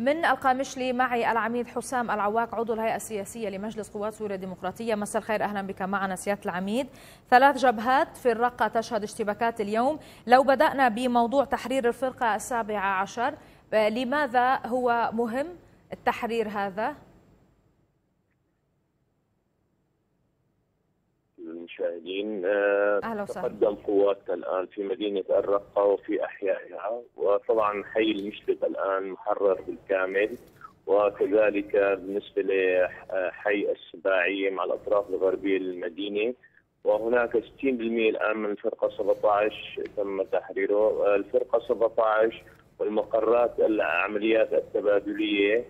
من القامشلي معي العميد حسام العواق عضو الهيئة السياسية لمجلس قوات سوريا الديمقراطية. مساء الخير أهلا بك معنا سيادة العميد. ثلاث جبهات في الرقة تشهد اشتباكات اليوم. لو بدأنا بموضوع تحرير الفرقة السابعة عشر لماذا هو مهم التحرير هذا؟ المشاهدين أهلا وسهلا. تقدم قواتنا الآن في مدينة الرقة وفي أحيائها وطبعا حي المشرق الآن محرر بالكامل وكذلك بالنسبة لحي السباعية مع الأطراف الغربية للمدينة وهناك 60% الآن من الفرقة 17 تم تحريره. الفرقة 17 والمقرات العمليات التبادلية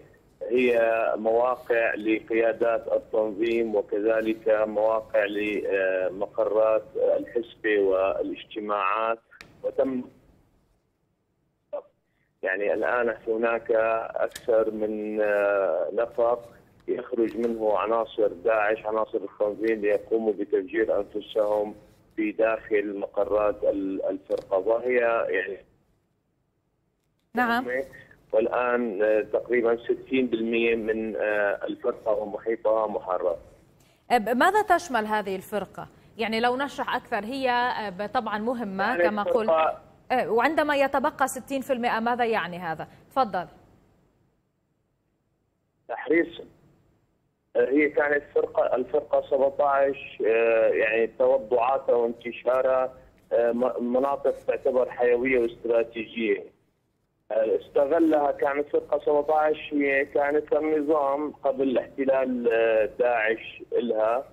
هي مواقع لقيادات التنظيم وكذلك مواقع لمقرات الحسبة والاجتماعات. وتم يعني الآن هناك أكثر من نفق يخرج منه عناصر داعش عناصر التنظيم ليقوموا بتفجير أنفسهم في داخل مقرات الفرقة. وهي يعني نعم. والآن تقريبا 60% من الفرقة ومحيطها محرر. ماذا تشمل هذه الفرقة؟ يعني لو نشرح أكثر هي طبعا مهمة يعني كما قلت وعندما يتبقى 60% ماذا يعني هذا؟ تفضل. تحرير هي كانت فرقة الفرقة 17 يعني توضعاتها وانتشارها مناطق تعتبر حيوية واستراتيجية استغلها كانت فرقة 17 هي كانت النظام قبل احتلال داعش لها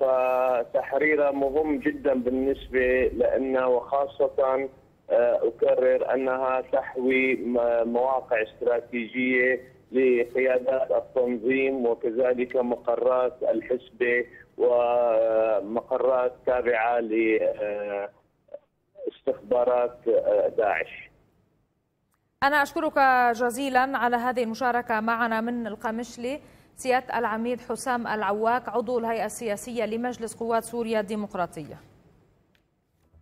فتحريرها مهم جدا بالنسبة لنا وخاصة أكرر أنها تحوي مواقع استراتيجية لقيادات التنظيم وكذلك مقرات الحسبة ومقرات تابعة لاستخبارات داعش. أنا أشكرك جزيلا على هذه المشاركة معنا من القمشلي سيادة العميد حسام العواك عضو الهيئة السياسية لمجلس قوات سوريا الديمقراطية.